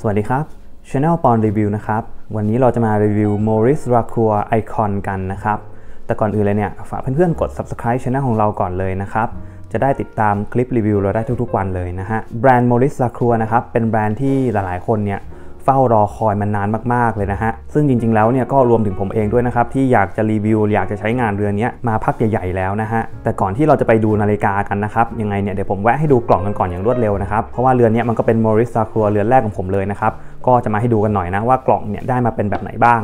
สวัสดีครับ Channel ปอนรีวิวนะครับ วันนี้เราจะมารีวิว Morris Racour Icon กันนะครับ แต่ก่อนอื่นเลยเนี่ย ฝากเพื่อนๆ กด subscribe Channel ของเราก่อนเลยนะครับ จะได้ติดตามคลิปรีวิวเราได้ทุกๆวันเลยนะฮะ แบรนด์ Morris Racour นะครับ เป็นแบรนด์ที่หลายๆ คนเนี่ย เฝ้ารอคอยมานานมากๆเลยนะฮะ ซึ่งจริงๆแล้วเนี่ยก็รวมถึงผมเองด้วยนะครับที่อยากจะรีวิว อยากจะใช้งานเรือนนี้มาพักใหญ่ๆแล้วนะฮะ แต่ก่อนที่เราจะไปดูนาฬิกากันนะครับยังไงเนี่ยเดี๋ยวผมแวะให้ดูกล่องกันก่อนอย่างรวดเร็วนะครับเพราะว่าเรือนนี้มันก็เป็น Morris s a c r u เรือนแรกของผมเลยนะครับก็จะมาให้ดูกันหน่อยนะว่ากล่องเนี่ยได้มาเป็นแบบไหนบ้าง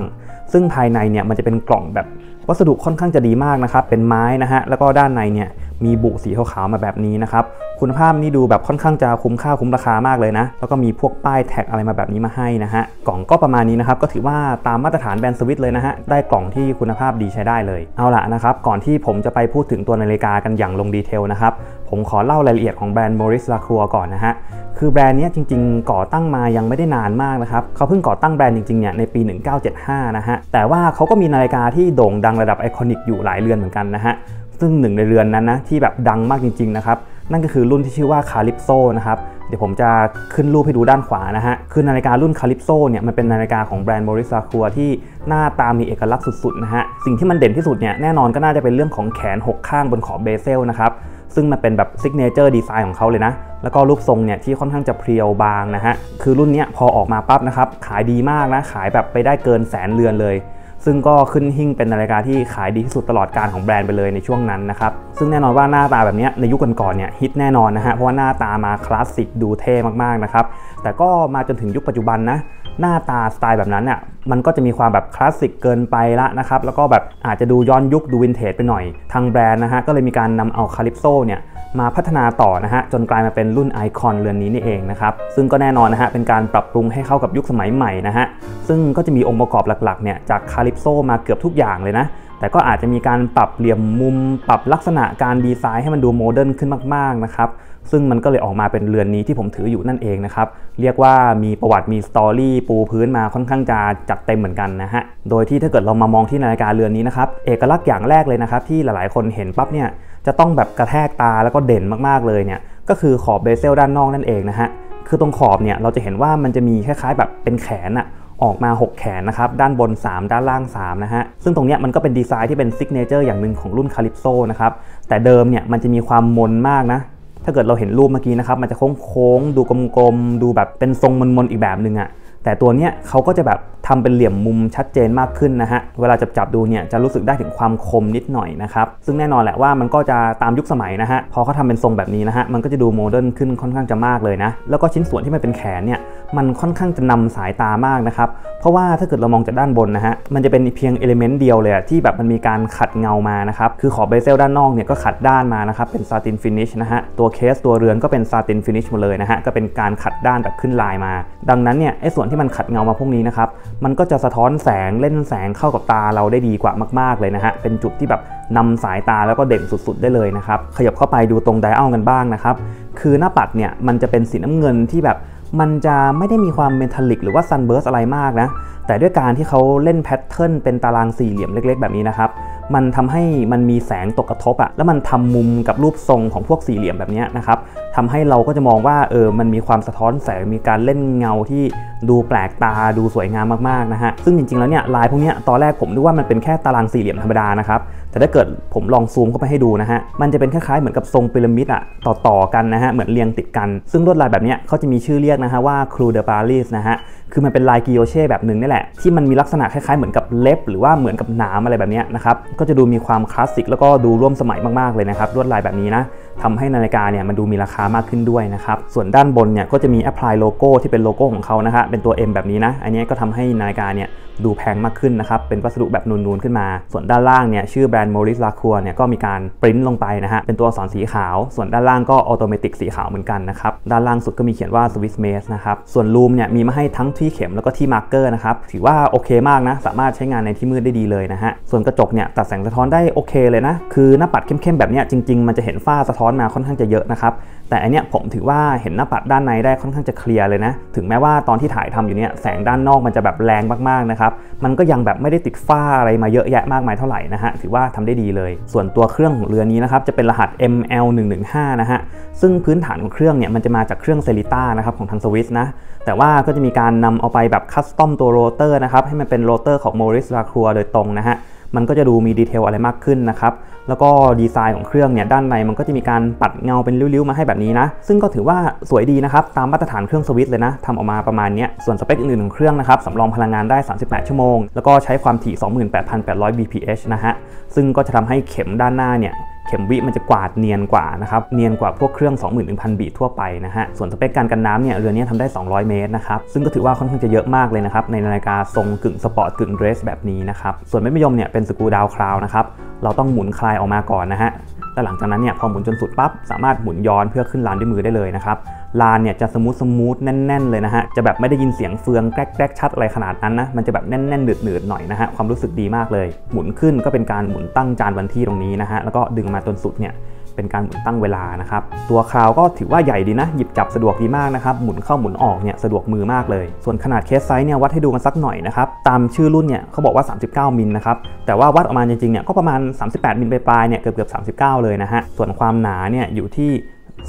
ซึ่งภายในเนี่ยมันจะเป็นกล่องแบบวัสดุค่อนข้างจะดีมากนะครับเป็นไม้นะฮะแล้วก็ด้านในเนี่ย มีบุสีขาวๆมาแบบนี้นะครับ คุณภาพนี่ดูแบบค่อนข้างจะคุ้มค่าคุ้มราคามากเลยนะ แล้วก็มีพวกป้าย tag อะไรมาแบบนี้มาให้นะฮะ กล่องก็ประมาณนี้นะครับ ก็ถือว่าตามมาตรฐานแบรนด์สวิสเลยนะฮะ ได้กล่องที่คุณภาพดีใช้ได้เลย เอาละนะครับ ก่อนที่ผมจะไปพูดถึงตัวนาฬิกากันอย่างลง detail นะครับ ผมขอเล่ารายละเอียดของแบรนด์ Maurice Lacroix ก่อนนะฮะคือแบรนด์นี้จริงๆ ก่อตั้งมายังไม่ได้นานมากนะครับเขาเพิ่งก่อตั้งแบรนด์จริงๆเนี่ยในปี 1975 นะฮะ แต่ว่าเขาก็มีนาฬิกาที่โด่งดังระดับ iconic อยู่หลายเรือนเหมือนกันนะฮะ ซึ่งหนึ่งในเรือนนั้นนะที่แบบดังมากจริงๆนะครับนั่นก็คือรุ่นที่ชื่อว่า Calypso นะครับเดี๋ยวผมจะขึ้นรูปให้ดูด้านขวานะฮะคือนาฬิการุ่น Calypso เนี่ยมันเป็นนาฬิกาของแบรนด์ Maurice Lacroix ที่หน้าตามีเอกลักษณ์สุดๆนะฮะสิ่งที่มันเด่นที่สุดเนี่ยแน่นอนก็น่าจะเป็นเรื่องของแขน 6 ข้างบนขอบ bezel นะครับซึ่งมันเป็นแบบ signature design ของเขาเลยนะ แล้วก็รูปทรงเนี่ยที่ค่อนข้างจะเพรียวบางนะฮะคือรุ่นนี้พอออกมาปั๊บนะครับขายดีมากนะขายแบบไปได้เกินแสนเรือนเลย ซึ่งก็ขึ้นหิ้งเป็นนาฬิกาที่ขายดีที่สุดตลอดกาลของแบรนด์ไปเลยในช่วงนั้นนะครับซึ่งแน่นอนว่าหน้าตาแบบนี้ในยุคก่อนๆเนี่ยฮิตแน่นอนนะฮะเพราะว่าหน้าตามาคลาสสิกดูเท่มากๆนะครับแต่ก็มาจนถึงยุคปัจจุบันนะหน้าตาสไตล์แบบนั้นเนี่ย มันก็จะมีความแบบคลาสสิกเกินไปละนะครับ แล้วก็แบบอาจจะดูย้อนยุคดูวินเทจไปหน่อย ทางแบรนด์นะฮะ ก็เลยมีการนำเอา Calypso เนี่ยมาพัฒนาต่อนะฮะ จนกลายมาเป็นรุ่น Aikon เรือนนี้นี่เองนะครับ ซึ่งก็แน่นอนนะฮะ เป็นการปรับปรุงให้เข้ากับยุคสมัยใหม่นะฮะ ซึ่งก็จะมีองค์ประกอบหลักๆเนี่ยจาก Calypso มาเกือบทุกอย่างเลยนะ แต่ก็อาจจะมีการปรับเหลี่ยมมุม ปรับลักษณะการดีไซน์ให้มันดู modern ขึ้นมากๆนะครับซึ่งมันก็เลยออกมาเป็นเรือนนี้ที่ผมถืออยู่นั่นเองนะครับ เรียกว่ามีประวัติมี story ปูพื้นมาค่อนข้างจะจัดเต็มเหมือนกันนะฮะ โดยที่ถ้าเกิดเรามามองที่นาฬิกาเรือนนี้นะครับ เอกลักษณ์อย่างแรกเลยนะครับที่หลายๆคนเห็นปั๊บเนี่ยจะต้องแบบกระแทกตาแล้วก็เด่นมากๆเลยเนี่ยก็คือขอบ bezel ด้านนอกนั่นเองนะฮะ คือตรงขอบเนี่ยเราจะเห็นว่ามันจะมีคล้ายๆแบบเป็นแขนอะ ออกมา 6 แขนนะครับ ด้านบน 3 ด้านล่าง 3 นะฮะ ซึ่งตรงนี้มันก็เป็นดีไซน์ที่เป็น signature อย่างหนึ่งของรุ่น Calypso นะครับ แต่เดิมเนี่ยมันจะมีความมนมากนะ ถ้าเกิดเราเห็นรูปเมื่อกี้นะครับ มันจะโค้งๆ ดูกลมๆ ดูแบบเป็นทรงมนๆ อีกแบบหนึ่งอะแต่ตัวเนี้ยเขาก็จะแบบ ทำเป็นเหลี่ยมมุมชัดเจนมากขึ้นนะฮะ เวลาจับจับดูเนี่ยจะรู้สึกได้ถึงความคมนิดหน่อยนะครับ ซึ่งแน่นอนแหละว่ามันก็จะตามยุคสมัยนะฮะ พอเขาทำเป็นทรงแบบนี้นะฮะ มันก็จะดู modern ขึ้นค่อนข้างจะมากเลยนะ แล้วก็ชิ้นส่วนที่มันเป็นแขนเนี่ย มันค่อนข้างจะนำสายตามากนะครับ เพราะว่าถ้าเกิดเรามองจากด้านบนนะฮะ มันจะเป็นเพียง element เดียวเลยที่แบบมันมีการขัดเงามานะครับ คือขอบ bezel ด้านนอกเนี่ยก็ขัดด้านมานะครับ เป็น satin finish นะฮะ ตัวเคสตัวเรือนก็เป็น satin finish หมดเลยนะฮะ ก็เป็นการขัดด้านแบบขึ้นลายมา ดังนั้นเนี่ยไอ้ส่วนที่มันขัดเงามาพวกนี้นะครับมันก็จะสะท้อนแสงเล่นแสงเข้ากับตาเราได้ดีกว่ามากๆเลยนะฮะ เป็นจุดที่แบบนำสายตาแล้วก็เด่นสุดๆได้เลยนะครับ ขยับเข้าไปดูตรง dial กันบ้างนะครับ คือหน้าปัดเนี่ยมันจะเป็นสีน้ำเงินที่แบบมันจะไม่ได้มีความ metallic หรือว่า sunburst อะไรมากนะแต่ด้วยการที่เขาเล่น pattern เป็นตารางสี่เหลี่ยมเล็ก ๆ แบบนี้นะครับ มันทำให้มันมีแสงตกกระทบอะแล้วมันทำมุมกับรูปทรงของพวกสี่เหลี่ยมแบบนี้นะครับทำให้เราก็จะมองว่าเออมันมีความสะท้อนแสงมีการเล่นเงาที่ดูแปลกตาดูสวยงามมากๆนะฮะซึ่งจริงๆแล้วเนี่ยลายพวกนี้ตอนแรกผมนึกว่ามันเป็นแค่ตารางสี่เหลี่ยมธรรมดานะครับแต่ถ้าเกิดผมลองซูมเข้าไปให้ดูนะฮะมันจะเป็นคล้ายๆเหมือนกับทรงพีระมิดอะต่อๆกันนะฮะเหมือนเรียงติดกัน ซึ่งลวดลายแบบนี้เขาจะมีชื่อเรียกนะฮะว่าครูเดปารีสนะฮะคือมันเป็นลายกิโยเช่แบบหนึ่งนี่แหละที่มันมีลักษณะคล้ายๆเหมือนกับเล็บ หรือว่าเหมือนกับหนามอะไรแบบนี้นะครับก็จะดูมีความคลาสสิกแล้วก็ดูร่วมสมัยมากๆเลยนะครับลวดลายแบบนี้นะทำให้นาฬิกาเนี่ยมันดูมีราคามากขึ้นด้วยนะครับส่วนด้านบนเนี่ยก็จะมี applied โลโก้ที่เป็นโลโก้ของเขานะฮะเป็นตัว M แบบนี้นะอันนี้ก็ทำให้นาฬิกาเนี่ยดูแพงมากขึ้นนะครับเป็นวัสดุแบบนูนๆขึ้นมา ส่วนด้านล่างเนี่ยชื่อแบรนด์ Maurice Lacroix เนี่ยก็มีการปริ้นลงไปนะฮะเป็นตัวอักษรสีขาว ส่วนด้านล่างก็ automatic สีขาวเหมือนกันนะครับด้านล่างสุดก็มีเขียนว่า Swiss Made นะครับส่วน lume เนี่ยมีมาให้ทั้งที่เข็มแล้วก็ที่ marker นะครับถือว่าโอเคมากนะ สามารถใช้งานในที่มืดได้ดีเลยนะฮะ ส่วนกระจกเนี่ยตัดแสงสะท้อนได้โอเคเลยนะ คือหน้าปัดเข้มๆแบบนี้จริง ๆ มันจะเห็นฝ้าสะท้อนมาค่อนข้างจะเยอะนะครับ แต่อันเนี้ยผมถือว่าเห็นหน้าปัดด้านในได้ค่อนข้างจะ clear เลยนะ ถึงแม้ว่าตอนที่ถ่ายทำอยู่เนี่ยแสงด้านนอกมันจะแบบแรงมากๆนะครับ มันก็ยังแบบไม่ได้ติดฝ้าอะไรมาเยอะแยะมากมายเท่าไหร่นะฮะ ถือว่าทำได้ดีเลย ส่วนตัวเครื่องเรือนนี้นะครับจะเป็นรหัส ML115 นะฮะ ซึ่งพื้นฐานของเครื่องเนี่ยมันจะมาจากเครื่อง Sellita นะครับของทางสวิสนะ แต่ว่าก็จะมีการนำเอาไปแบบ custom ตัวโรเตอร์นะครับให้มันเป็นโรเตอร์ของ Maurice Lacroix โดยตรงนะฮะมันก็จะดูมี detail อะไรมากขึ้นนะครับแล้วก็ดีไซน์ของเครื่องเนี่ยด้านในมันก็จะมีการขัดเงาเป็นริ้วๆมาให้แบบนี้นะ ซึ่งก็ถือว่าสวยดีนะครับตามมาตรฐานเครื่องสวิสเลยนะทำออกมาประมาณนี้ส่วนสเปคอื่นๆของเครื่องนะครับสำรองพลังงานได้ 38 ชั่วโมง แล้วก็ใช้ความถี่ 28,800 bph นะฮะซึ่งก็จะทำให้เข็มด้านหน้าเนี่ย เข็มวิมันจะกวาดเนียนกว่านะครับเนียนกว่าพวกเครื่อง 21,000 b ทั่วไปนะฮะส่วนสเปคการกันน้ำเนี่ยเรือนนี้ทำได้ 200 เมตรนะครับซึ่งก็ถือว่าค่อนข้างจะเยอะมากเลยนะครับในนาฬิกาทรงกึ่งสปอร์ตกึ่งเดรสแบบนี้นะครับส่วนเม็ดมะยมเนี่ยเป็นสกูดาวคราวนะครับเราต้องหมุนคลายออกมาก่อนนะฮะ แล้วหลังจากนั้นเนี่ยพอหมุนจนสุดปั๊บสามารถหมุนย้อนเพื่อขึ้นลานด้วยมือได้เลยนะครับลานเนี่ยจะ smooth smooth แน่น ๆ เลยนะฮะ จะแบบไม่ได้ยินเสียงเฟืองแกรกแกรกชัดอะไรขนาดนั้นนะ มันจะแบบแน่นๆหนืดหนืดๆหน่อยนะฮะ ความรู้สึกดีมากเลย หมุนขึ้นก็เป็นการหมุนตั้งจานวันที่ตรงนี้นะฮะ แล้วก็ดึงมาจนสุดเนี่ย เป็นการหมุนตั้งเวลานะครับ ตัว crown ก็ถือว่าใหญ่ดีนะ หยิบจับสะดวกดีมากนะครับ หมุนเข้าหมุนออกเนี่ยสะดวกมือมากเลย ส่วนขนาด case size เนี่ยวัดให้ดูกันสักหน่อยนะครับ ตามชื่อรุ่นเนี่ยเขาบอกว่า 39 มิลนะครับ แต่ว่าวัดออกมาจริงๆเนี่ยก็ประมาณ 38 มิลปลายๆเนี่ยเกือบเกือบ39 เลยนะฮะ ส่วนความหนาเนี่ยอยู่ที่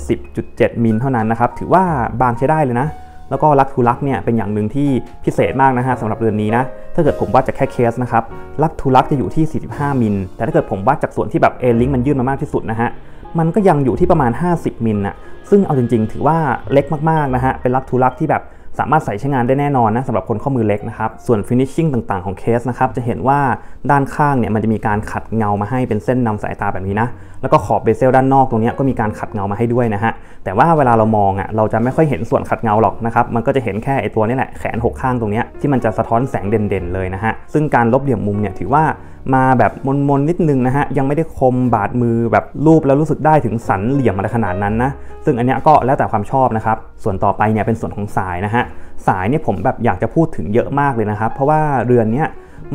10.7 มิลเท่านั้นนะครับ ถือว่าบางใช้ได้เลยนะ แล้วก็ลักทูลักเนี่ยเป็นอย่างหนึ่งที่พิเศษมากนะฮะสำหรับเรือนนี้นะ ถ้าเกิดผมวัดจากแค่เคสนะครับลักทูลักจะอยู่ที่ 45 มิล แต่ถ้าเกิดผมวัดจากส่วนที่แบบเอลิงมันยื่นมามากที่สุดนะฮะ มันก็ยังอยู่ที่ประมาณ 50 มิลนะซึ่งเอาจริงๆ ถือว่าเล็กมากๆนะฮะ เป็นลักทูลักที่แบบ สามารถใส่ใช้งานได้แน่นอนนะสำหรับคนข้อมือเล็กนะครับ ส่วนฟินิชชิ่งต่างๆของเคสนะครับ จะเห็นว่าด้านข้างเนี่ยมันจะมีการขัดเงามาให้เป็นเส้นนำสายตาแบบนี้นะ แล้วก็ขอบเบเซลด้านนอกตรงนี้ก็มีการขัดเงามาให้ด้วยนะฮะ แต่ว่าเวลาเรามองอะเราจะไม่ค่อยเห็นส่วนขัดเงาหรอกนะครับ มันก็จะเห็นแค่ไอตัวนี้แหละแขนหกข้างตรงนี้ที่มันจะสะท้อนแสงเด่นๆเลยนะฮะ ซึ่งการลบเหลี่ยมมุมเนี่ยถือว่า มาแบบมนๆนิดนึงนะฮะยังไม่ได้คมบาดมือแบบรูปแล้วรู้สึกได้ถึงสันเหลี่ยมอะไรขนาดนั้นนะซึ่งอันเนี้ยก็แล้วแต่ความชอบนะครับส่วนต่อไปเนี่ยเป็นส่วนของสายนะฮะสายเนี่ยผมแบบอยากจะพูดถึงเยอะมากเลยนะครับ เพราะว่าเรือนเนี้ย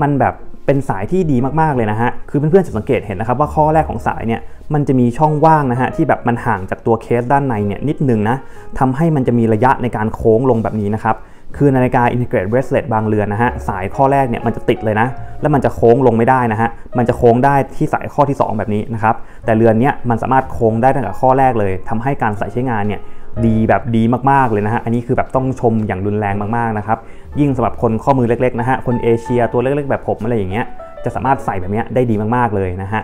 มันแบบเป็นสายที่ดีมากๆเลยนะฮะ คือเพื่อนๆจะสังเกตเห็นนะครับว่าข้อแรกของสายเนี่ย มันจะมีช่องว่างนะฮะที่แบบมันห่างจากตัวเคสด้านในเนี่ยนิดนึงนะทำให้มันจะมีระยะในการโค้งลงแบบนี้นะครับ คือนาฬิกา Integrated Bracelet บางเรือนนะฮะสายข้อแรกเนี่ยมันจะติดเลยนะ แล้วมันจะโค้งลงไม่ได้นะฮะมันจะโค้งได้ที่สายข้อที่ 2 แบบนี้นะครับแต่เรือนเนี้ยมันสามารถโค้งได้ตั้งแต่ข้อแรกเลยทำให้การใส่ใช้งานเนี่ยดีแบบดีมากๆเลยนะฮะอันนี้คือแบบต้องชมอย่างรุนแรงมากๆนะครับยิ่งสำหรับคนข้อมือเล็กๆนะฮะคนเอเชียตัวเล็กๆแบบผมอะไรอย่างเงี้ยจะสามารถใส่แบบนี้ได้ดีมากๆเลยนะฮะ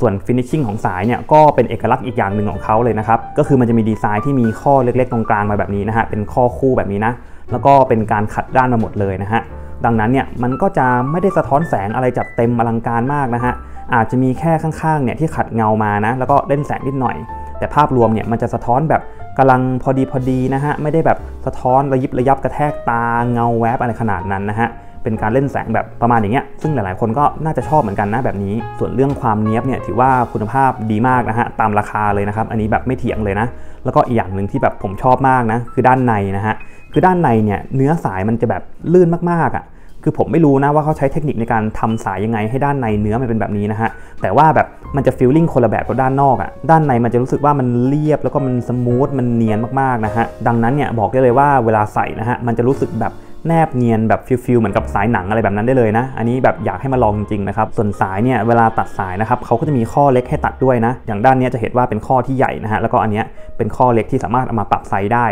ส่วน finishing ของสายเนี่ยก็เป็นเอกลักษณ์อีกอย่างหนึ่งของเขาเลยนะครับ ก็คือมันจะมีดีไซน์ที่มีข้อเล็กๆ ตรงกลางมาแบบนี้นะฮะ เป็นข้อคู่แบบนี้นะ แล้วก็เป็นการขัดด้านมาหมดเลยนะฮะดังนั้นเนี่ยมันก็จะไม่ได้สะท้อนแสงอะไรจัดเต็มอลังการมากนะฮะอาจจะมีแค่ข้างๆเนี่ยที่ขัดเงามานะแล้วก็เล่นแสงนิดหน่อย แต่ภาพรวมเนี่ยมันจะสะท้อนแบบกำลังพอดีพอดีนะฮะไม่ได้แบบสะท้อนระยิบระยับกระแทกตาเงาแวบอะไรขนาดนั้นนะฮะ เป็นการเล่นแสงแบบประมาณอย่างเงี้ยซึ่งหลายๆ คนก็น่าจะชอบเหมือนกันนะแบบนี้ ส่วนเรื่องความเนี้ยบเนี่ยถือว่าคุณภาพดีมากนะฮะตามราคาเลยนะครับ อันนี้แบบไม่เถียงเลยนะ แล้วก็อีกอย่างหนึ่งที่แบบผมชอบมากนะคือด้านในนะฮะคือด้านในเนี่ยเนื้อสายมันจะแบบลื่นมากๆอะ่ะคือผมไม่รู้นะว่าเขาใช้เทคนิคในการทำสายยังไงให้ด้านในเนื้อมันเป็นแบบนี้นะฮะ แต่ว่าแบบมันจะ feeling คนละแบบกับด้านนอกอะ่ะ ด้านในมันจะรู้สึกว่ามันเรียบแล้วก็มัน smooth มันเนียนมากๆนะฮะ ดังนั้นเนี่ยบอกได้เลยว่าเวลาใส่นะฮะมันจะรู้สึกแบบ แนบเนียนแบบ feel feel เหมือนกับสายหนังอะไรแบบนั้นได้เลยนะ อันนี้แบบอยากให้มาลองจริงๆนะครับ ส่วนสายเนี่ยเวลาตัดสายนะครับเขาก็จะมีข้อเล็กให้ตัดด้วยนะ อย่างด้านนี้จะเห็นว่าเป็นข้อที่ใหญ่นะฮะ แล้วก็อันเนี้ยเป็นข้อเล็กที่สามารถเอามาปรับไซส์ได้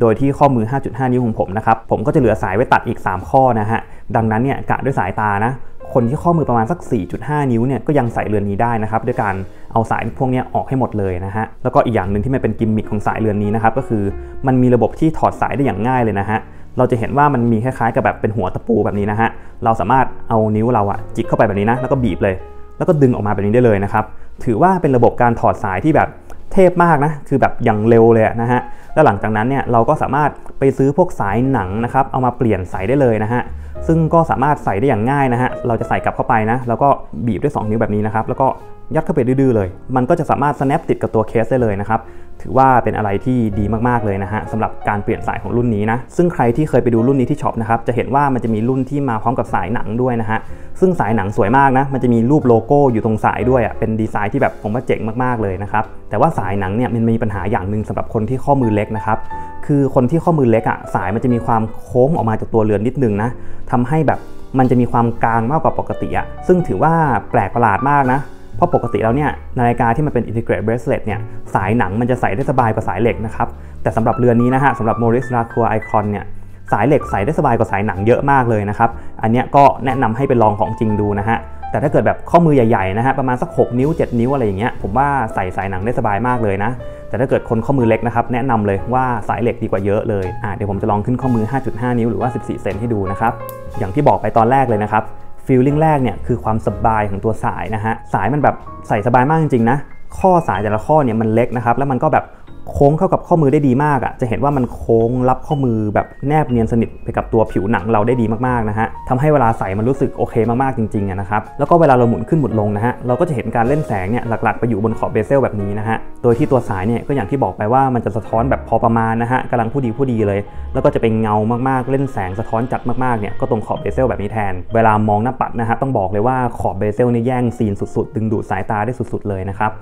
โดยที่ข้อมือ 5.5 นิ้วของผมนะครับ ผมก็จะเหลือสายไว้ตัดอีก 3 ข้อนะฮะ ดังนั้นเนี่ยกะด้วยสายตานะ คนที่ข้อมือประมาณสัก 4.5 นิ้วเนี่ยก็ยังใส่เรือนนี้ได้นะครับด้วยการเอาสายพวกนี้ออกให้หมดเลยนะฮะ แล้วก็อีกอย่างหนึ่งที่มันเป็นกิมมิคของสายเรือนนี้นะครับก็คือมันมีระบบที่ถอดสายได้อย่างง่ายเลยนะฮะ เราจะเห็นว่ามันมีคล้ายๆกับแบบเป็นหัวตะปูแบบนี้นะฮะ เราสามารถเอานิ้วเราอะจิกเข้าไปแบบนี้นะ แล้วก็บีบเลย แล้วก็ดึงออกมาแบบนี้ได้เลยนะครับ ถือว่าเป็นระบบการถอดสายที่แบบเทพมากนะ คือแบบอย่างเร็วเลยนะฮะ แล้วหลังจากนั้นเนี่ยเราก็สามารถไปซื้อพวกสายหนังนะครับเอามาเปลี่ยนสายได้เลยนะฮะซึ่งก็สามารถใส่ได้อย่างง่ายนะฮะเราจะใส่กลับเข้าไปนะแล้วก็บีบด้วย 2 นิ้วแบบนี้นะครับแล้วก็ยัดเข้าไปดื้อๆเลย มันก็จะสามารถ snap ติดกับตัวเคสได้เลยนะครับ ถือว่าเป็นอะไรที่ดีมากๆเลยนะฮะสำหรับการเปลี่ยนสายของรุ่นนี้นะ ซึ่งใครที่เคยไปดูรุ่นนี้ที่ shop นะครับ จะเห็นว่ามันจะมีรุ่นที่มาพร้อมกับสายหนังด้วยนะฮะ ซึ่งสายหนังสวยมากนะ มันจะมีรูปโลโก้อยู่ตรงสายด้วยอะ เป็นดีไซน์ที่แบบผมว่าเจ๋งมากๆเลยนะครับ แต่ว่าสายหนังเนี่ยมันมีปัญหาอย่างหนึ่งสำหรับคนที่ข้อมือเล็กนะครับคือคนที่ข้อมือเล็กอะสายมันจะมีความโค้งออกมาจากตัวเรือนนิดนึงนะทำให้แบบมันจะมีความกลางมากกว่าปกติอะซึ่งถือว่าแปลกประหลาดมากนะเพราะปกติแล้วเนี่ยนาฬิกาที่มันเป็น integrated bracelet เนี่ยสายหนังมันจะใส่ได้สบายกว่าสายเหล็กนะครับแต่สำหรับเรือนนี้นะฮะสำหรับ Maurice Lacroix Icon เนี่ยสายเหล็กใส่ได้สบายกว่าสายหนังเยอะมากเลยนะครับอันนี้ก็แนะนำให้ไปลองของจริงดูนะฮะ แต่ถ้าเกิดแบบข้อมือใหญ่ๆนะฮะประมาณสัก 6 นิ้ว 7 นิ้วอะไรอย่างเงี้ยผมว่าใส่สายหนังได้สบายมากเลยนะ แต่ถ้าเกิดคนข้อมือเล็กนะครับแนะนำเลยว่าสายเหล็กดีกว่าเยอะเลยอะเดี๋ยวผมจะลองขึ้นข้อมือ 5.5 นิ้วหรือว่า 14 เซนให้ดูนะครับอย่างที่บอกไปตอนแรกเลยนะครับฟีลลิ่งแรกเนี่ยคือความสบายของตัวสายนะฮะสายมันแบบใส่สบายมากจริงๆนะข้อสายแต่ละข้อเนี่ยมันเล็กนะครับแล้วมันก็แบบ โค้งเข้ากับข้อมือได้ดีมากอะ่ะ จะเห็นว่ามันโค้งรับข้อมือแบบแนบเนียนสนิทไปกับตัวผิวหนังเราได้ดีมากๆนะฮะทำให้เวลาใส่มันรู้สึกโอเคมากๆจริงๆนะครับ แล้วก็เวลาเราหมุนขึ้นหมุนลงนะฮะ เราก็จะเห็นการเล่นแสงเนี่ยหลักๆไปอยู่บนขอบเบเซลแบบนี้นะฮะ โดยที่ตัวสายเนี่ยก็อย่างที่บอกไปว่ามันจะสะท้อนแบบพอประมาณนะฮะกำลังผู้ดีผู้ดีเลย แล้วก็จะเป็นเงามากๆ เล่นแสงสะท้อนจัดมากๆเนี่ยก็ตรงขอบเบเซลแบบนี้แทน เวลามองหน้าปัดนะฮะต้องบอกเลยว่าขอบเบเซลนี่แย่งซีนสุดๆ ดึงดูดสายตาได้สุดๆเลยนะครับ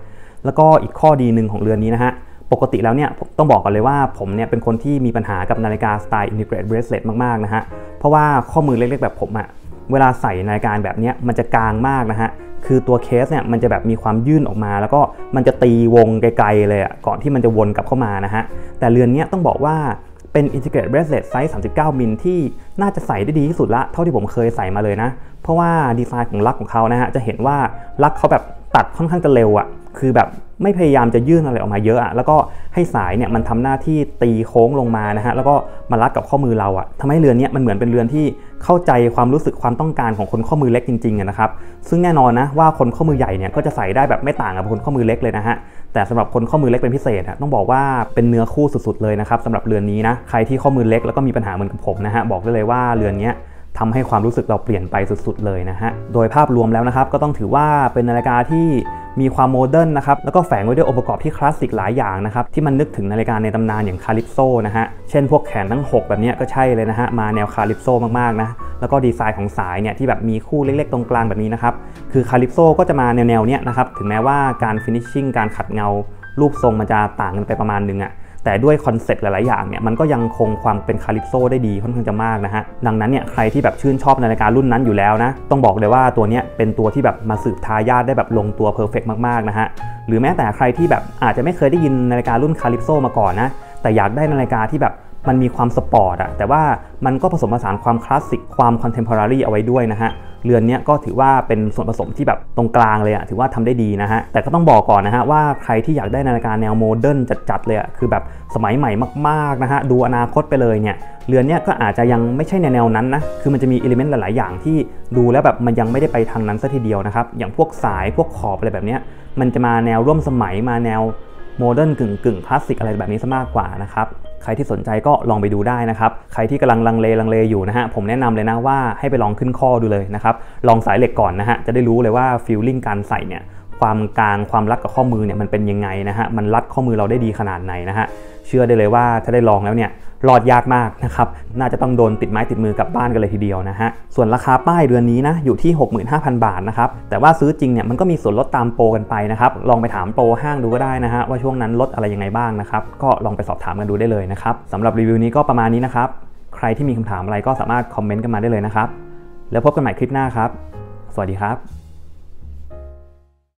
แล้วก็อีกข้อดีหนึ่งของเรือนนี้นะฮะ ปกติแล้วเนี่ยต้องบอกก่อนเลยว่าผมเนี่ยเป็นคนที่มีปัญหากับนาฬิกาสไตล์ integrated bracelet มากๆนะฮะ เพราะว่าข้อมือเล็กๆแบบผมอะเวลาใส่นาฬิกาแบบนี้มันจะกลางมากนะฮะ คือตัวเคสเนี่ยมันจะแบบมีความยื่นออกมา แล้วก็มันจะตีวงไกลๆเลยอะก่อนที่มันจะวนกลับเข้ามานะฮะ แต่เรือนนี้ต้องบอกว่าเป็น integrated bracelet size 39 มิลที่น่าจะใส่ได้ดีที่สุดละเท่าที่ผมเคยใส่มาเลยนะ เพราะว่าดีไซน์ของ lug ของเขานะฮะจะเห็นว่า lug เขาแบบ ตัดค่อนข้างจะเร็วอะคือแบบไม่พยายามจะยื่นอะไรออกมาเยอะอะแล้วก็ให้สายเนี่ยมันทำหน้าที่ตีโค้งลงมานะฮะแล้วก็มารัดกับข้อมือเราอะทำให้เรือนนี้มันเหมือนเป็นเรือนที่เข้าใจความรู้สึกความต้องการของคนข้อมือเล็กจริงๆนะครับซึ่งแน่นอนนะว่าคนข้อมือใหญ่เนี่ยก็จะใส่ได้แบบไม่ต่างกับคนข้อมือเล็กเลยนะฮะแต่สำหรับคนข้อมือเล็กเป็นพิเศษอะต้องบอกว่าเป็นเนื้อคู่สุดๆเลยนะครับสำหรับเรือนนี้นะใครที่ข้อมือเล็กแล้วก็มีปัญหาเหมือนกับผมนะฮะบอกได้เลยว่าเรือนนี้ ทำให้ความรู้สึกเราเปลี่ยนไปสุดๆเลยนะฮะ โดยภาพรวมแล้วนะครับ ก็ต้องถือว่าเป็นนาฬิกาที่มีความโมเดิร์นนะครับ แล้วก็แฝงไว้ด้วยองค์ประกอบที่คลาสสิกหลายอย่างนะครับ ที่มันนึกถึงนาฬิกาในตำนานอย่างคาลิปโซนะฮะ เช่นพวกแขนทั้ง 6 แบบนี้ก็ใช่เลยนะฮะ มาแนว Calypso มากๆนะ แล้วก็ดีไซน์ของสายเนี่ยที่แบบมีคู่เล็กๆ ตรงกลางแบบนี้นะครับ คือ Calypso ก็จะมาแนวๆเนี้ยนะครับ ถึงแม้ว่าการ finishing การขัดเงา รูปทรงมันจะต่างกันไปประมาณนึงอะ แต่ด้วยคอนเซ็ปต์หลาย ๆ อย่างเนี่ยมันก็ยังคงความเป็น Calypso ได้ดีค่อนข้างจะมากนะฮะ ดังนั้นเนี่ยใครที่แบบชื่นชอบนาฬิการุ่นนั้นอยู่แล้วนะ ต้องบอกเลยว่าตัวนี้เป็นตัวที่แบบมาสืบทายาทได้แบบลงตัว perfect มาก ๆ นะฮะ หรือแม้แต่ใครที่แบบอาจจะไม่เคยได้ยินนาฬิการุ่น Calypso มาก่อนนะ แต่อยากได้นาฬิกาที่แบบมันมีความสปอร์ตอะแต่ว่ามันก็ผสมผสานความคลาสสิกความ contemporary เอาไว้ด้วยนะฮะ เรือนนี้ก็ถือว่าเป็นส่วนผสมที่แบบตรงกลางเลยอะถือว่าทำได้ดีนะฮะ แต่ก็ต้องบอกก่อนนะฮะว่าใครที่อยากได้นาฬิกาแนวโมเดิร์นจัดๆเลยอะคือแบบสมัยใหม่มากๆนะฮะ ดูอนาคตไปเลยเนี่ย เรือนนี้ก็อาจจะยังไม่ใช่แนวนั้นนะ คือมันจะมี element หลาย ๆ อย่างที่ดูแล้วแบบมันยังไม่ได้ไปทางนั้นซะทีเดียวนะครับ อย่างพวกสายพวกขอบอะไรแบบนี้มันจะมาแนวร่วมสมัยมาแนวโมเดิร์นกึ่งกึ่งคลาสสิกอะไรแบบนี้ซะมากกว่านะครับ ใครที่สนใจก็ลองไปดูได้นะครับ ใครที่กำลังลังเลลังเลอยู่นะฮะผมแนะนำเลยนะว่าให้ไปลองขึ้นข้อดูเลยนะครับลองสายเหล็กก่อนนะฮะจะได้รู้เลยว่า feeling การใส่เนี่ยความกางความรัดกับข้อมือเนี่ยมันเป็นยังไงนะฮะมันรัดข้อมือเราได้ดีขนาดไหนนะฮะเชื่อได้เลยว่าถ้าได้ลองแล้วเนี่ย รอดยากมากนะครับ น่าจะต้องโดนติดไม้ติดมือกลับบ้านกันเลยทีเดียวนะฮะ ส่วนราคาป้ายเรือนนี้นะอยู่ที่ 65,000 บาทนะครับ แต่ว่าซื้อจริงเนี่ยมันก็มีส่วนลดตามโปรกันไปนะครับ ลองไปถามโปรห้างดูก็ได้นะฮะว่าช่วงนั้นลดอะไรยังไงบ้างนะครับ ก็ลองไปสอบถามกันดูได้เลยนะครับสำหรับรีวิวนี้ก็ประมาณนี้นะครับ ใครที่มีคำถามอะไรก็สามารถคอมเมนต์กันมาได้เลยนะครับ แล้วพบกันใหม่คลิปหน้าครับ สวัสดีครับ